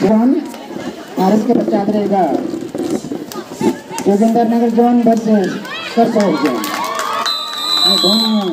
Zone और इसके पश्चात रहेगा। Joginder Nagar zone versus Karsaur zone दोनों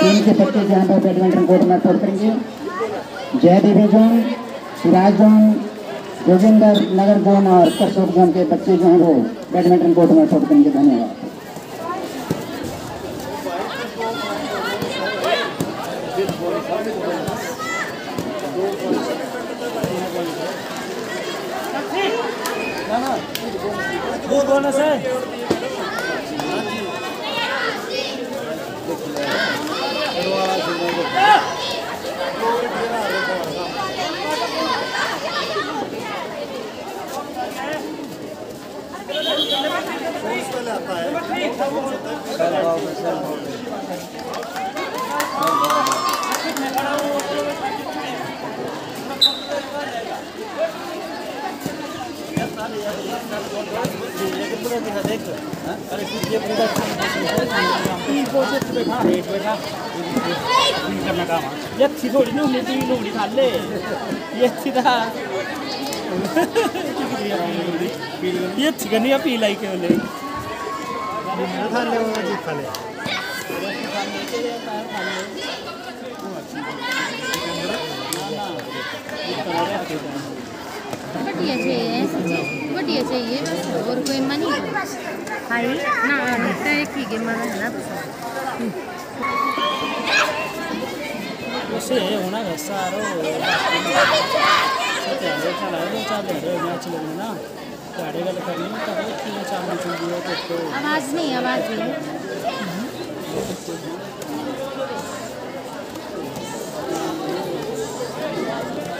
टीम के बच्चे यहाँ पर बैडमिंटन कोर्ट में पोर करेंगे। Jaidevi zone Siraj zone Joginder Nagar zone और करसौर जोन के बच्चे जो हैं वो बैडमिंटन कोर्ट में पोर करेंगे। धन्यवाद। ごめんなさい。आता है eh? Jätti थोड़ी ना उन्हें निकाल ले नहीं पी लाई के बोले बढ़िया चाहिए सच्ची बढ़िया चाहिए बस और कोई मनी? हाई ना लगता है कि गेम है ना उसे होना का सारो सत्यारे ना। गाड़ी गल करनी तब चार दियो तो तो आवाज़ नहीं आवाज़ नहीं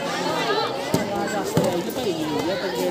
आवाज़ आस्ते आएगी पर ये ये तो गेट पार में दो ना तो दिन में है चांदी को कबड्डी ग्राउंड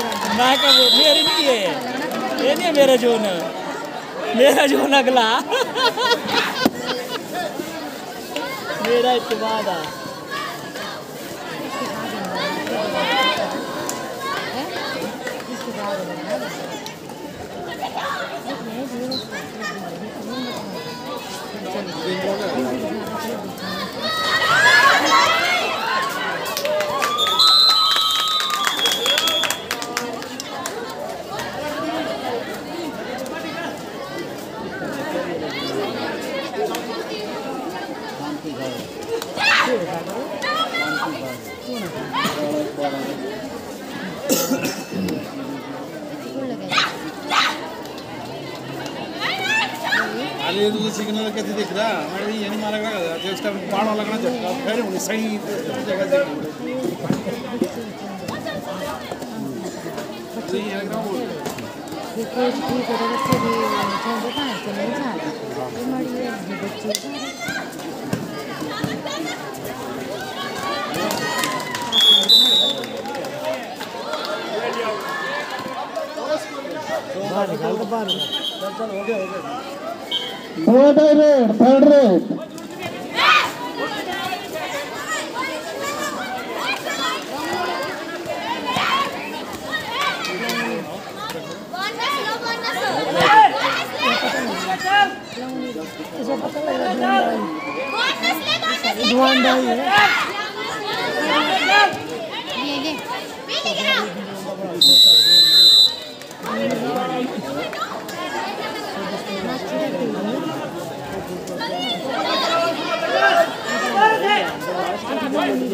ये नहीं है मेरा जोन। मेरा जोन अगला। मेरा इतवाद है। तू सिग्नल कैसे दिख रहा मैं ये नहीं मारेगा जो उसका बाण लगना चाहिए फिर उन्हें सही जगह से तो ये लग रहा है देखो ठीक है बच्चे भी चंदे कहाँ से जा ये मरी है बच्चे बाहर निकाल तो बाहर चल चल हो गया हो गया थर्ड रेड थर्ड रेड ये ये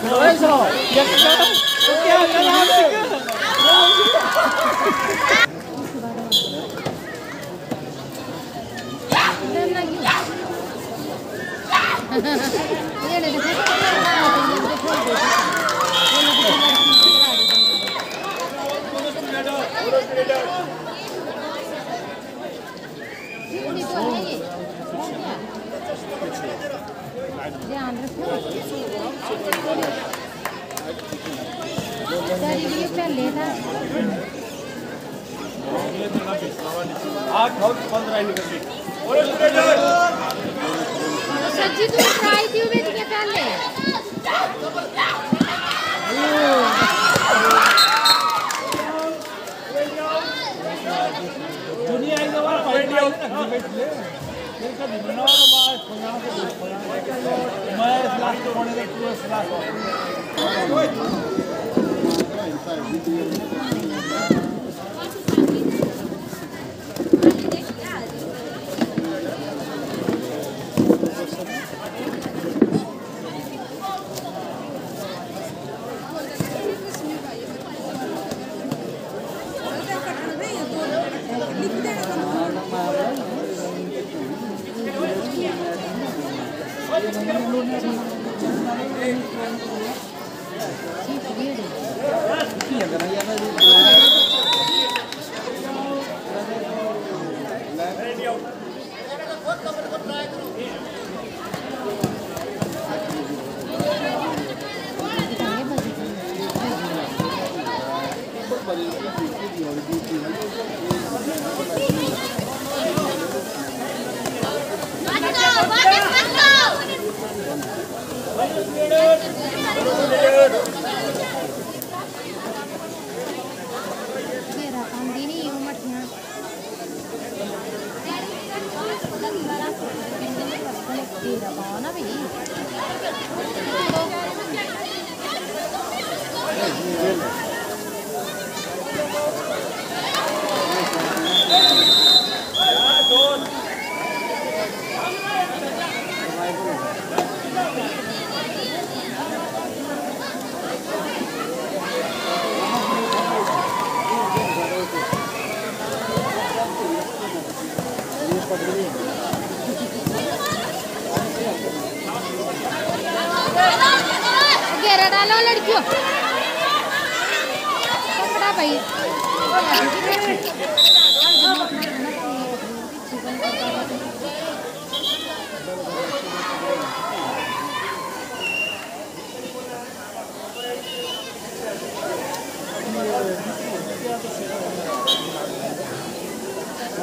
들어가서 약간 어깨 하나 하면 들어가서 ध्यान रखो तेरी भी पहले था सच्ची तू ट्राई थी पहले? घेरा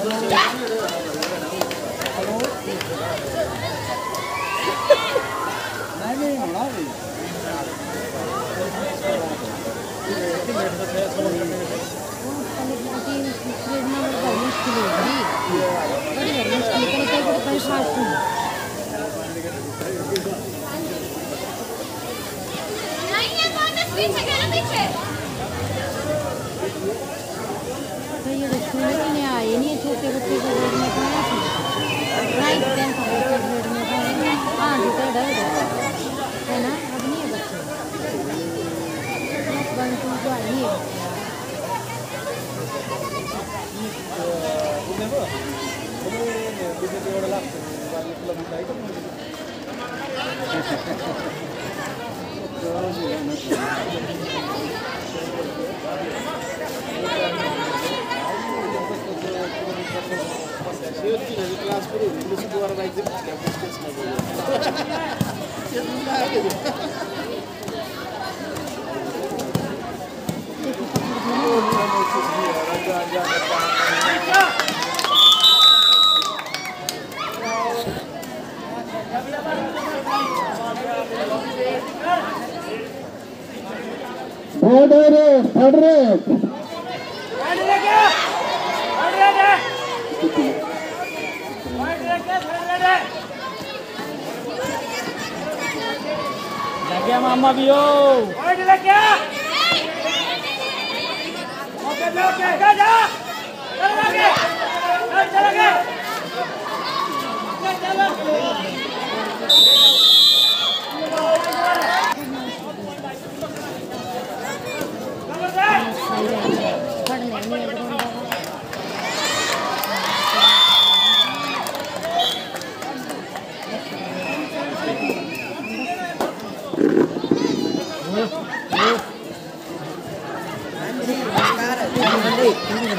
Yeah. Eu tinha de classe por ele, mas agora vai dizer que é uma coisa que não vou. Eu não Lagi mama bio. पढ़ने Good.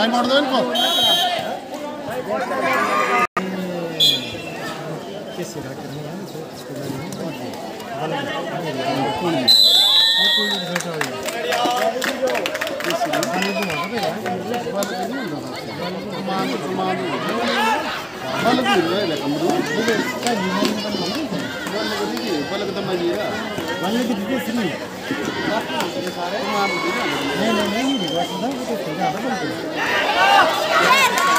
हाथ ना आकर वन लेके दीजिए फ्री नहीं नहीं नहीं वो तो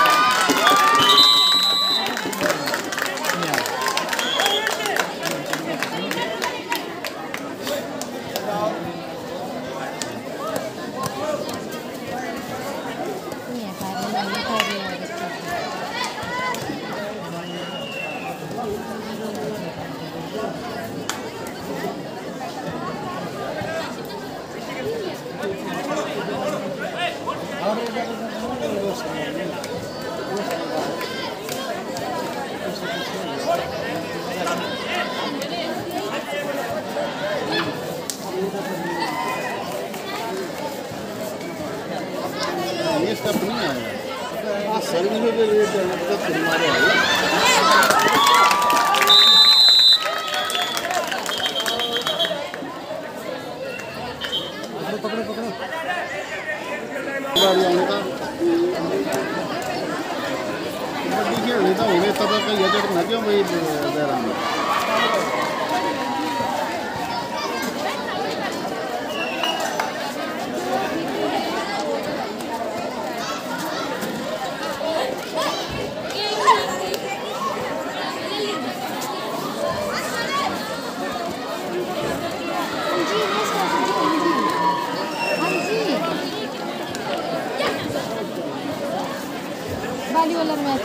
सर्विस में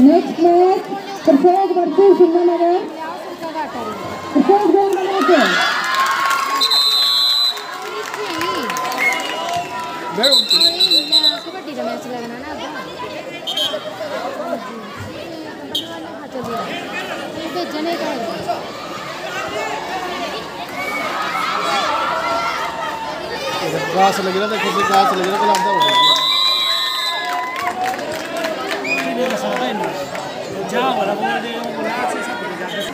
नेक्स्ट मैच प्रत्येक वर्सेस प्रत्येक जोन वाले बच्चे कबड्डी का मैच लगना ना भेजने का है लग रहा था, किसी घास लग रहा था हो गया जा वाला बोल दे बोला से सब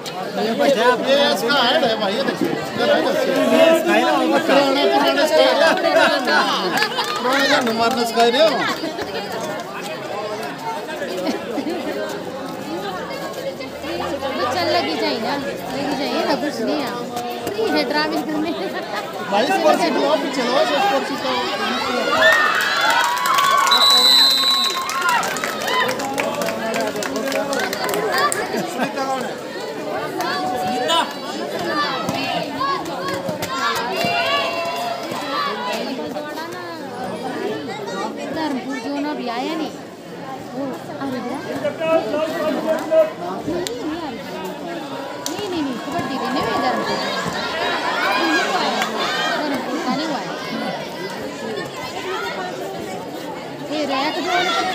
ये इसका हेड है भाई ये देखिए। इसका हेड है पुराना पुराना स्टाइल है पुराना जान मारना सिखा रहे चल लगी जाए ना लगी जाए ना कुछ नहीं है ये है करने भाई स्पोर्ट्स को पीछे लो स्पोर्ट्स को धर्मपुर जो ना भी आया नहीं वो अरे नहीं नहीं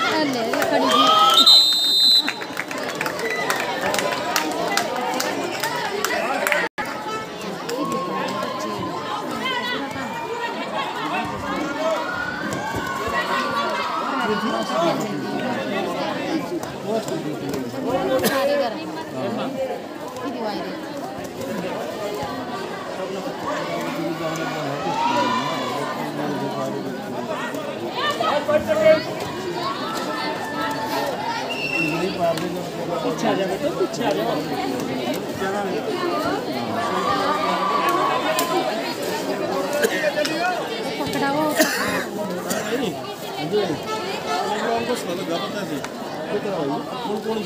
है ले खड़ी थी सारे घर किती वायरे पीछे आ जा बेटा पीछे आ जाओ पकड़ा वो उनको सारा गलत है जी ये करा भाई कौन कौन जोड़े इसका खाना कौन करा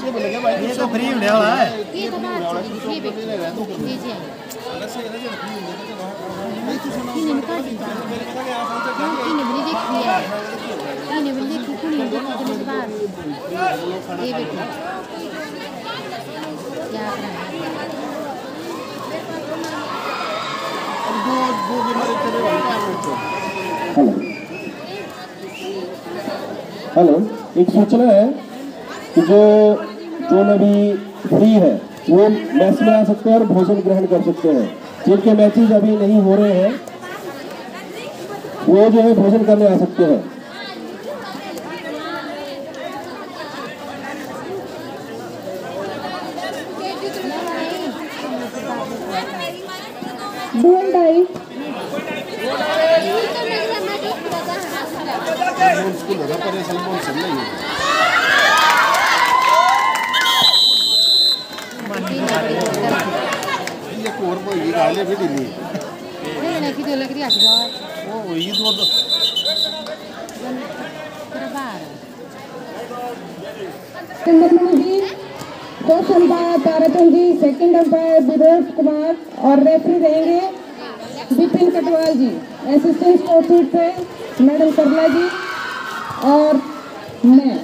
ये तो फ्री होने वाला है। ये तो जी हाँ। देखी है। देखी देखी तो ये बेटी क्या है दो दो चले हेलो एक सूचना है कि जो जो अभी फ्री है, वो मैच में आ सकते हैं और भोजन ग्रहण कर सकते हैं। जिनके मैचेज अभी नहीं हो रहे हैं, वो जो है भोजन करने आ सकते हैं डू एंड डाई स्कूल होगा पर ये सलमान से नहीं है वो ये गाले भी दिल्ली लग रही है। वो वही दो दो बाहर नंबर जी first umpire Tarachand ji second umpire Virodh Kumar और रेफरी रहेंगे विपिन कटवाल जी असिस्टेंट कोच से मैडम सरला जी और मैं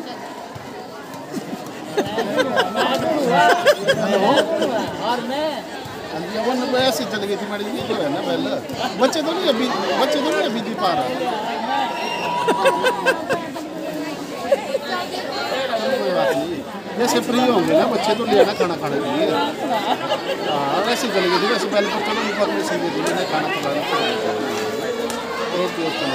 वो न ऐसे चल गई थी मैडम ये जो है ना पहले बच्चे तो नहीं अभी बच्चे तो नहीं अभी जी पा रहा जैसे फ्री होंगे ना बच्चे तो ले आना खाना खाने के लिए हाँ ऐसे चल गई थी वैसे पहले पर चलो सही थी मैंने खाना पकाना ओके ओके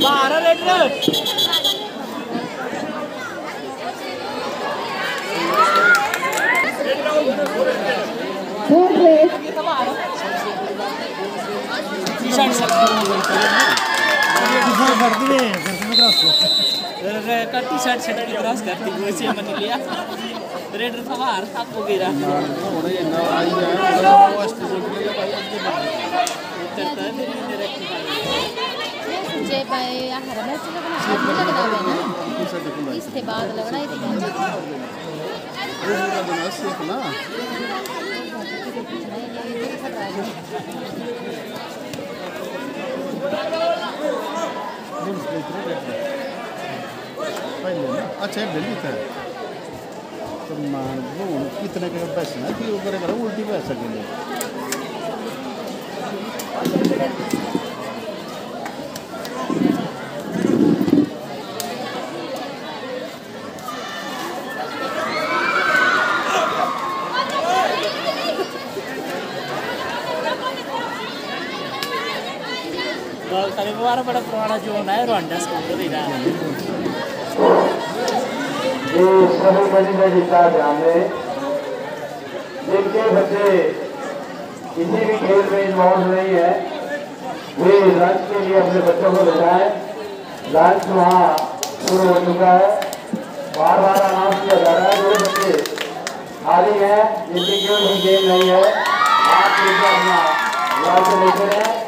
बारह फोर्थ रेट करती है टी शर्ट शर्ट की क्रॉस करती है वैसे मैंने लिया रेड था बाहर आपको गिरा जे बाय आहार में लगना हाथ लगना है। ना इसके बाद लगना है अच्छा दिल्ली था कितने के पैसे ना कि वो उल्टी पैसा के लिए करे बड़ा पुराना जो है रोंडा है बड़ी बड़ी का ध्यान दें जिनके बच्चे किसी भी खेल में इन्वॉल्व नहीं है वे लंच के लिए अपने बच्चों को भेजाएँ लंच वहाँ शुरू हो चुका है बार बार अनाउंस किया जा रहा है जो बच्चे खाली हैं जिनकी केवल भी गेम नहीं है आप कृपया अपना लंच लेते रहें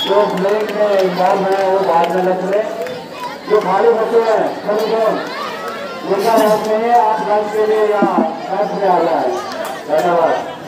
जो ब्रेक में इन्वॉल्व है वो बाद में लग रहे जो खाली बच्चे हैं सभी जिनका वोट आप के लिए यहाँ धन्यवाद।